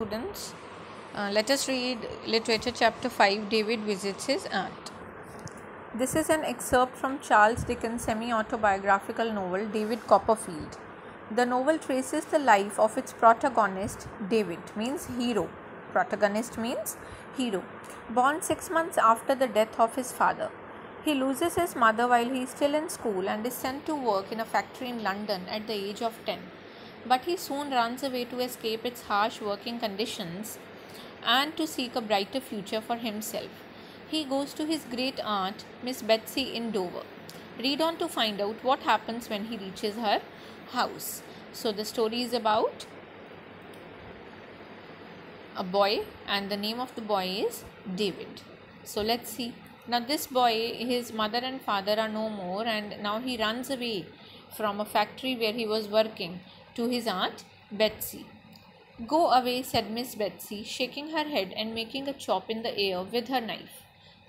students. Uh, let us read literature chapter 5 david visits his aunt. This is an excerpt from charles dickens semi-autobiographical novel david copperfield. The novel traces the life of its protagonist david means hero. Protagonist means hero. Born 6 months after the death of his father. He loses his mother while he is still in school and is sent to work in a factory in london at the age of 10 but he soon runs away to escape its harsh working conditions and to seek a brighter future for himself. He goes to his great aunt, Miss Betsy, in Dover. Read on to find out what happens when he reaches her house. So, the story is about a boy, and the name of the boy is David. So, let's see. Now, this boy, his mother and father are no more, and now he runs away from a factory where he was working to his aunt Betsy. Go away, said Miss Betsy, shaking her head and making a chop in the air with her knife.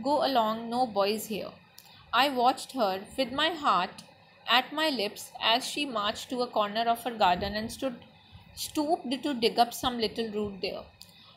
Go along, no boys here. I watched her with my heart at my lips as she marched to a corner of her garden and stood stooped to dig up some little root there.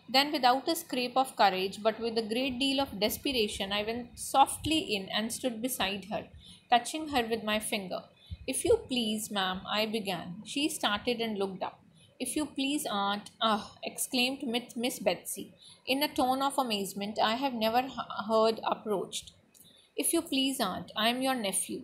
Then, without a scrape of courage, but with a great deal of desperation, I went softly in and stood beside her, touching her with my finger. If you please, ma'am, I began. She started and looked up. If you please, aunt, ah, exclaimed Miss Betsy, in a tone of amazement I have never heard approached. If you please, aunt, I am your nephew.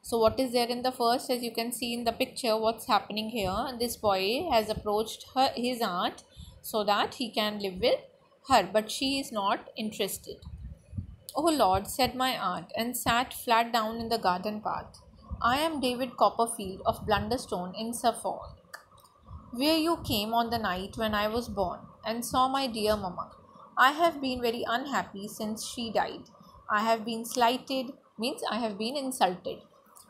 So, what is there in the first? As you can see in the picture, what's happening here? This boy has approached her, his aunt, so that he can live with her, but she is not interested. Oh Lord, said my aunt, and sat flat down in the garden path. I am David Copperfield of Blunderstone in Suffolk, where you came on the night when I was born and saw my dear mamma. I have been very unhappy since she died. I have been slighted, means I have been insulted,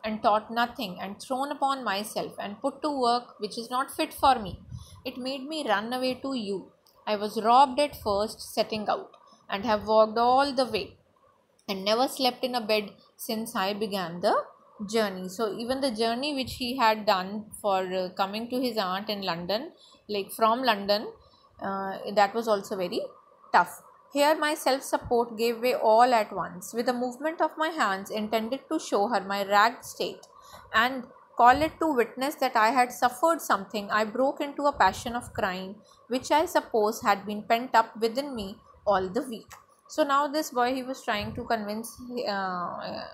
and taught nothing, and thrown upon myself, and put to work which is not fit for me. It made me run away to you. I was robbed at first, setting out, and have walked all the way, and never slept in a bed since I began the journey. So even the journey which he had done for uh, coming to his aunt in london like from london uh, that was also very tough. Here my self support gave way all at once. With a movement of my hands intended to show her my ragged state and call it to witness that i had suffered something i broke into a passion of crying which i suppose had been pent up within me all the week. So now this boy he was trying to convince uh,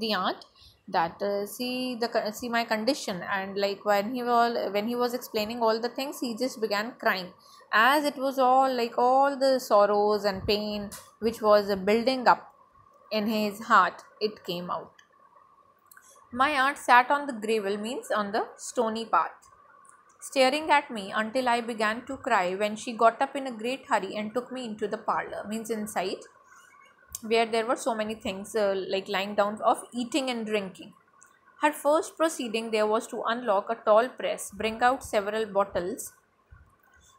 the aunt that uh, see the see my condition. And like when he was when he was explaining all the things he just began crying. As it was all like all the sorrows and pain which was building up in his heart it came out. My aunt sat on the gravel means on the stony path staring at me until i began to cry when she got up in a great hurry and took me into the parlor means inside where there were so many things uh, like lying down of eating and drinking. Her first proceeding there was to unlock a tall press, bring out several bottles,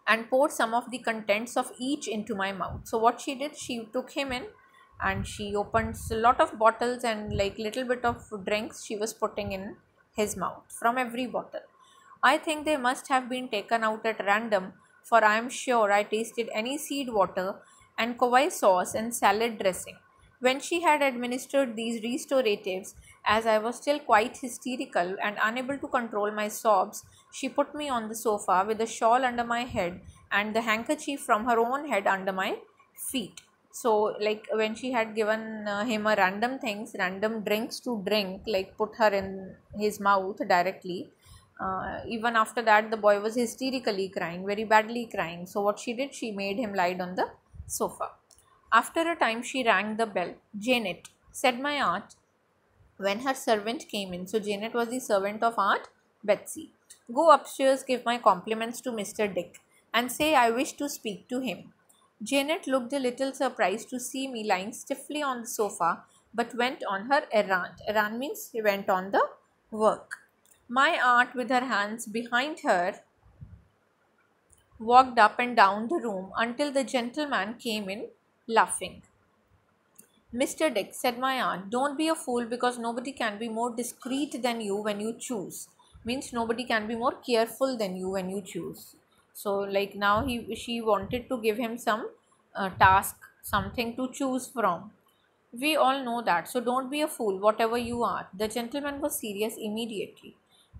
and pour some of the contents of each into my mouth. So, what she did, she took him in and she opened a lot of bottles and like little bit of drinks she was putting in his mouth from every bottle. I think they must have been taken out at random, for I am sure I tasted aniseed water anchovy sauce and salad dressing. When she had administered these restoratives, as I was still quite hysterical and unable to control my sobs, she put me on the sofa with a shawl under my head and the handkerchief from her own head under my feet. So, like when she had given uh, him a random things, random drinks to drink, like put her in his mouth directly. Uh, even after that, the boy was hysterically crying, very badly crying. So, what she did, she made him lie on the sofa. After a time, she rang the bell. Janet, said my aunt, when her servant came in. So, Janet was the servant of Aunt Betsy. Go upstairs, give my compliments to Mr. Dick, and say I wish to speak to him. Janet looked a little surprised to see me lying stiffly on the sofa, but went on her errand. Errand means she went on the work. My aunt, with her hands behind her, walked up and down the room until the gentleman came in laughing. Mr. Dick, said my aunt, don't be a fool because nobody can be more discreet than you when you choose. Means nobody can be more careful than you when you choose. so like now he she wanted to give him some uh, task something to choose from we all know that so don't be a fool whatever you are the gentleman was serious immediately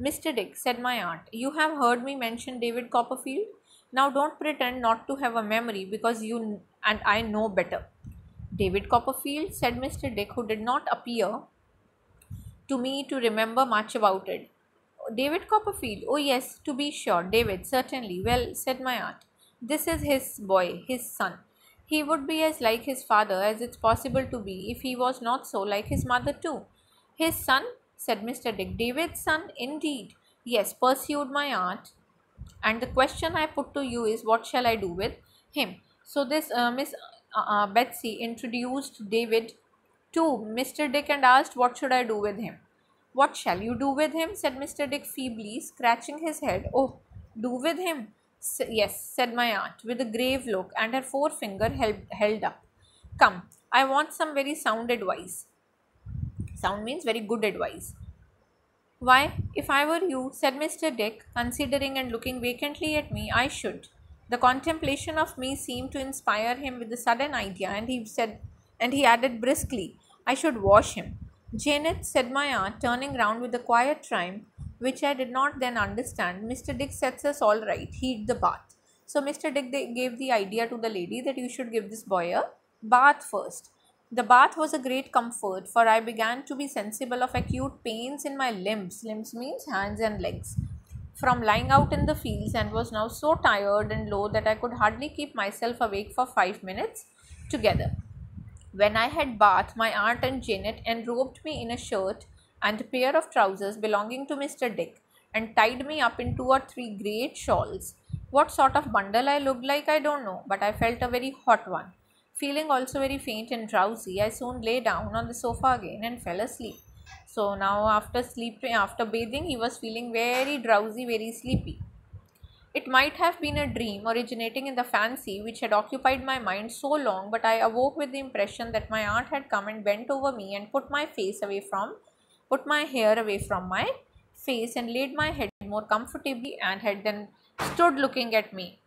mr dick said my aunt you have heard me mention david copperfield now don't pretend not to have a memory because you and i know better david copperfield said mr dick who did not appear to me to remember much about it David Copperfield. Oh, yes, to be sure. David, certainly. Well, said my aunt. This is his boy, his son. He would be as like his father as it's possible to be if he was not so like his mother, too. His son, said Mr. Dick. David's son, indeed. Yes, pursued my aunt. And the question I put to you is, what shall I do with him? So, this uh, Miss uh, uh, Betsy introduced David to Mr. Dick and asked, What should I do with him? What shall you do with him? said Mr. Dick feebly, scratching his head. Oh, do with him? S yes, said my aunt, with a grave look, and her forefinger held, held up. Come, I want some very sound advice. Sound means very good advice. Why, if I were you, said Mr. Dick, considering and looking vacantly at me, I should. The contemplation of me seemed to inspire him with a sudden idea, and he said, and he added briskly, I should wash him. Janet, said my aunt, turning round with a quiet triumph, which I did not then understand. Mr. Dick sets us all right. Heat the bath. So Mr. Dick gave the idea to the lady that you should give this boy a bath first. The bath was a great comfort, for I began to be sensible of acute pains in my limbs. Limbs means hands and legs. From lying out in the fields, and was now so tired and low that I could hardly keep myself awake for five minutes together. When I had bath, my aunt and Janet enrobed me in a shirt and a pair of trousers belonging to Mr. Dick and tied me up in two or three great shawls. What sort of bundle I looked like, I don't know, but I felt a very hot one. Feeling also very faint and drowsy, I soon lay down on the sofa again and fell asleep. So now after sleeping, after bathing, he was feeling very drowsy, very sleepy. It might have been a dream originating in the fancy which had occupied my mind so long, but I awoke with the impression that my aunt had come and bent over me and put my face away from, put my hair away from my face and laid my head more comfortably and had then stood looking at me.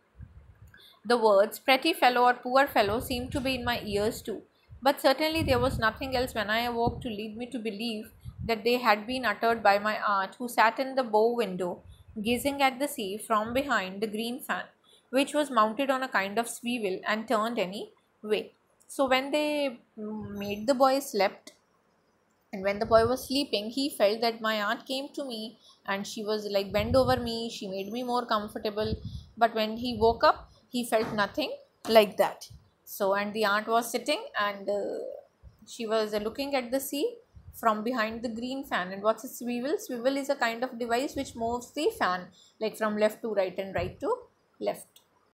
The words pretty fellow or poor fellow seemed to be in my ears too, but certainly there was nothing else when I awoke to lead me to believe that they had been uttered by my aunt who sat in the bow window gazing at the sea from behind the green fan, which was mounted on a kind of swivel and turned any way. So when they made the boy slept, and when the boy was sleeping, he felt that my aunt came to me and she was like bend over me. She made me more comfortable. But when he woke up, he felt nothing like that. So, and the aunt was sitting and uh, she was uh, looking at the sea from behind the green fan. And what's a swivel? Swivel is a kind of device which moves the fan like from left to right and right to left